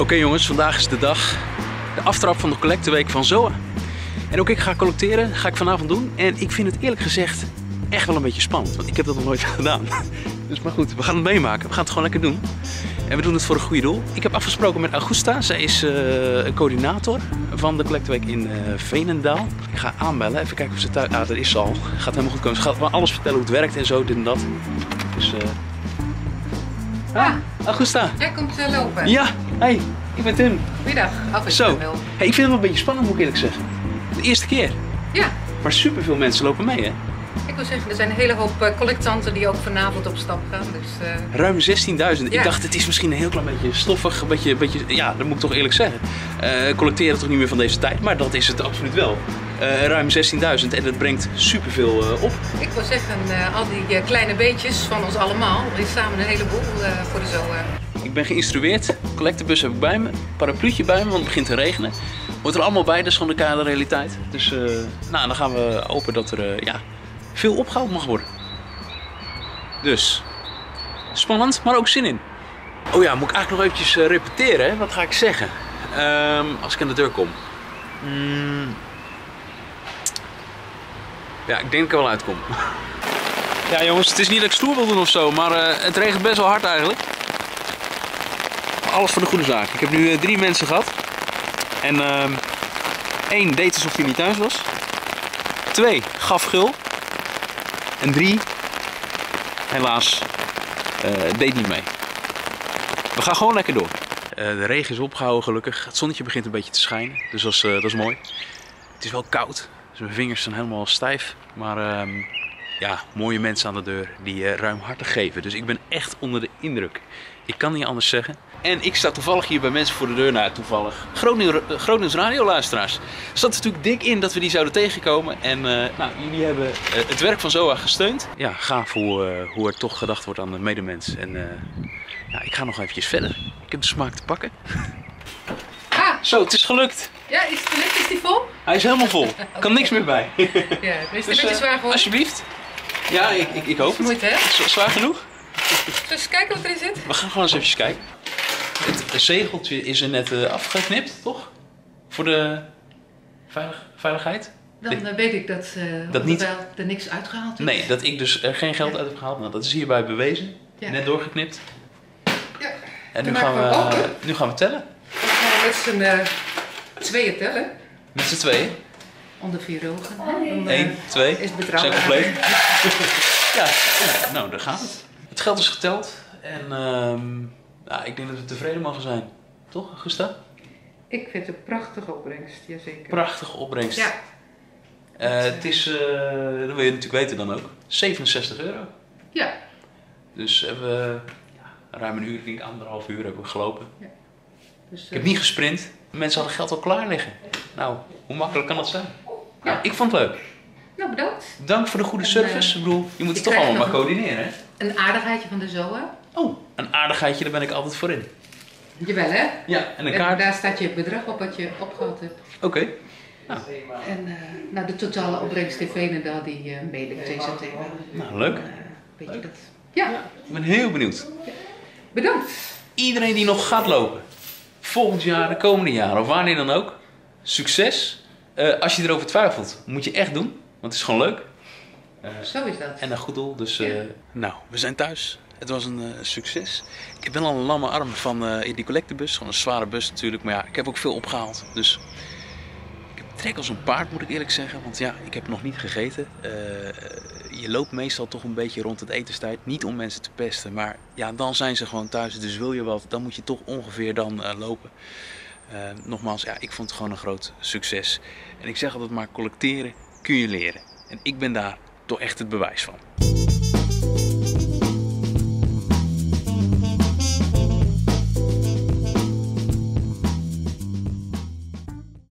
Oké jongens, vandaag is de dag. De aftrap van de collecteweek van ZOA. En ook ik ga collecteren, ga ik vanavond doen. En ik vind het eerlijk gezegd echt wel een beetje spannend. Want ik heb dat nog nooit gedaan. Dus maar goed, we gaan het meemaken. We gaan het gewoon lekker doen. En we doen het voor een goede doel. Ik heb afgesproken met Augusta. Zij is eh, een coördinator van de collecteweek in eh Veenendaal. Ik ga aanbellen. Even kijken of ze thuis... Ah, dat is al. Gaat helemaal goed komen. Ze gaat me alles vertellen hoe het werkt en zo, dit en dat. Dus... eh Ah, Augusta. Jij komt eh, lopen. Ja, hey, ik ben Tim. Goeiedag. Af en Zo. toe wel. Hey, ik vind het wel een beetje spannend, moet ik eerlijk zeggen. De eerste keer. Ja, Maar superveel mensen lopen mee, hè? ik wil zeggen, er zijn een hele hoop eh, collectanten die ook vanavond op stap gaan. Dus eh, Ruim 16.000. Ik Ja. dacht, het is misschien een heel klein beetje stoffig. Een beetje, een beetje, ja, dat moet ik toch eerlijk zeggen. Eh, collecteren toch niet meer van deze tijd. Maar dat is het absoluut wel. Eh, ruim 16.000 en dat brengt superveel eh op. ik wil zeggen, eh, al die kleine beetjes van ons allemaal, is samen een heleboel voor de zo. eh. Ik ben geïnstrueerd. Collectebus heb ik bij me. Parapluutje bij me, want het begint te regenen. Wordt er allemaal bij, dat is gewoon de kale realiteit. Dus nou, dan gaan we hopen dat er ja, veel opgehaald mag worden. Dus, spannend, maar ook zin in. Oh ja, moet ik eigenlijk nog eventjes repeteren, hè? Wat ga ik zeggen? Ehm, als ik aan de deur kom. Hmm. Ja, ik denk dat ik er wel uitkom. Ja jongens, het is niet dat ik stoer wil doen of zo, maar eh, het regent best wel hard eigenlijk. Alles voor de goede zaak. Ik heb nu eh, drie mensen gehad. En ehm één deed alsof hij niet thuis was. Twee gaf gul. En drie, helaas, eh, deed niet mee. We gaan gewoon lekker door. De regen is opgehouden gelukkig. Het zonnetje begint een beetje te schijnen. Dus dat is, dat is mooi. Het is wel koud. Dus mijn vingers zijn helemaal stijf. Maar ehm, ja, mooie mensen aan de deur die eh, ruimhartig geven. Dus ik ben echt onder de indruk. Ik kan niet anders zeggen. En ik sta toevallig hier bij mensen voor de deur. Nou, toevallig. Groningen, eh, Gronings radioluisteraars. Er zat natuurlijk dik in dat we die zouden tegenkomen. En eh, nou, jullie hebben het werk van ZOA gesteund. Ja, gaaf hoe, eh, hoe er toch gedacht wordt aan de medemens. En eh, ja, ik ga nog eventjes verder. Ik heb de smaak te pakken. Ah, Zo, het is gelukt. Ja, is het? Is die vol? Hij is helemaal vol. Er kan niks meer bij. Ja, is het een Dus, beetje eh, zwaar geworden? Alsjeblieft. Ja, ik, ik, ik hoop het. Moeite, hè? Zwaar genoeg? Dus kijken wat erin zit. We gaan gewoon eens even kijken. Het zegeltje is er net eh, afgeknipt, toch? Voor de veilig, veiligheid? Dan eh, weet ik dat, eh Dat niet- er niks uitgehaald is. Nee, dat ik dus er geen geld uit heb gehaald. Nou, dat is hierbij bewezen. Ja. Net doorgeknipt. Ja. En nu gaan, we, we nu gaan we tellen. Met z'n eh, tweeën tellen. Met z'n tweeën. Onder vier ogen. Eh, Eén, twee. Is Zijn betrouwbaar. compleet. ja, ja, nou, daar gaat het. Het geld is geteld. En ehm, ja, ik denk dat we tevreden mogen zijn. Toch, Gusta? Ik vind het een prachtige opbrengst, jazeker. Prachtige opbrengst. Ja, Eh, het is, eh, dat wil je natuurlijk weten dan ook, 67 euro. ja. Dus hebben we ja, ruim een uur, ik denk anderhalf uur hebben we gelopen. Dus, Ik heb niet gesprint. Mensen hadden geld al klaar liggen. Nou, hoe makkelijk kan dat zijn? Ja, ik vond het leuk. Nou, bedankt. Dank voor de goede En, service. eh, Ik bedoel, je moet het toch allemaal maar coördineren, hè? Een aardigheidje van de ZOA. Oh, een aardigheidje, daar ben ik altijd voor in. Jawel, hè? Ja, en een En kaart. daar staat je bedrag op wat je opgehaald hebt. Oké. En eh, nou, de totale opbrengst in Veenendaal, die uh, mail ik tegen. Nou, leuk. Eh, weet je dat? Ja, Ik ben heel benieuwd. bedankt. Iedereen die nog gaat lopen, volgend jaar, de komende jaren of wanneer dan ook, succes. Eh, als je erover twijfelt, moet je echt doen, want het is gewoon leuk. Eh, Zo is dat. en een goed doel, dus... Ja. eh, nou, we zijn thuis. Het was een eh, succes. Ik heb wel al een lamme arm van eh, in die collectebus. Gewoon een zware bus natuurlijk. Maar ja, ik heb ook veel opgehaald. Dus ik heb trek als een paard, moet ik eerlijk zeggen. Want ja, ik heb nog niet gegeten. Je loopt meestal toch een beetje rond het etenstijd. Niet om mensen te pesten. Maar ja, dan zijn ze gewoon thuis. Dus wil je wat, dan moet je toch ongeveer dan eh, lopen. Eh, nogmaals, ja, ik vond het gewoon een groot succes. En ik zeg altijd maar, collecteren kun je leren. En ik ben daar toch echt het bewijs van.